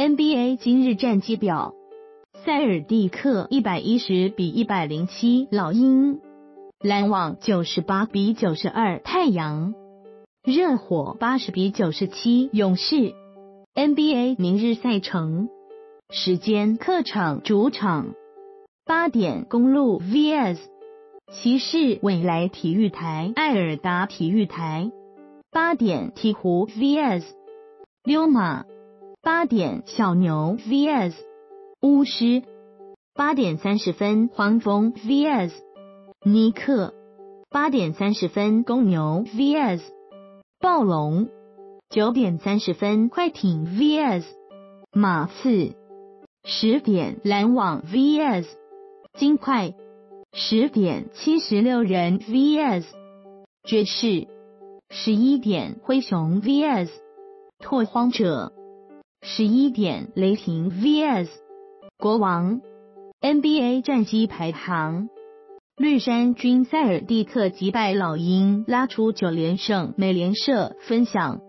NBA 今日战绩表：塞尔蒂克一百一十比一百零七老鹰，篮网九十八比九十二太阳，热火八十比九十七勇士。NBA 明日赛程。时间：客场主场。八点，公路 vs 骑士，未来体育台、艾尔达体育台。八点，鹈鹕 vs 溜马。八点，小牛 vs 巫师八点三十分，黄蜂 vs 尼克八点三十分，公牛 vs 暴龙。九点三十分，快艇 vs 马刺；十点，篮网 vs 金块；十点，七十六人 vs 爵士；十一点，灰熊 vs 拓荒者；十一点，雷霆 vs 国王。NBA 战绩排行：绿衫军塞尔蒂克击败老鹰，拉出九连胜。美联社分享。